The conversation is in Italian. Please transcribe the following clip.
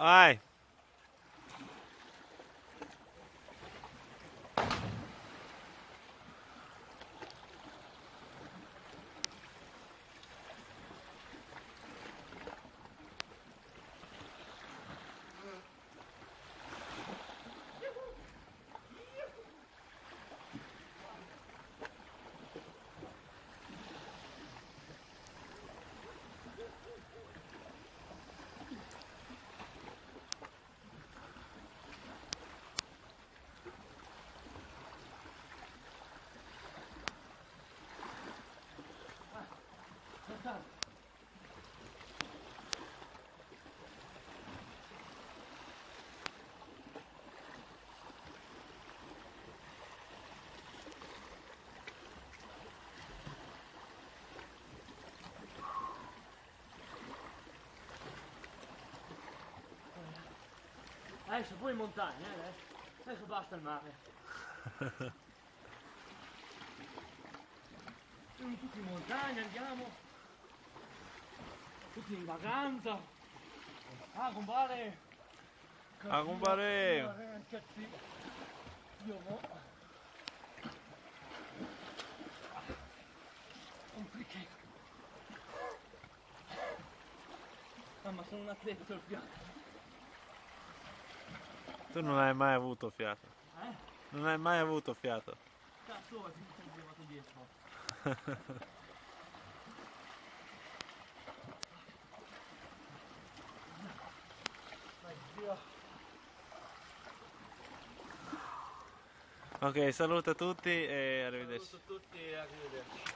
Aye. Adesso poi in montagna, eh, adesso. Adesso basta il mare. Siamo tutti in montagna, andiamo. Tutti in vacanza. Ah, compare. Ah, compare. Io mo. Complicato. Ah, ma sono un atleta sul fianco. Tu non hai mai avuto fiato. Eh? Non hai mai avuto fiato. Cazzo, ti sono arrivato dietro. Ok, a tutti e arrivederci. Saluto tutti e arrivederci.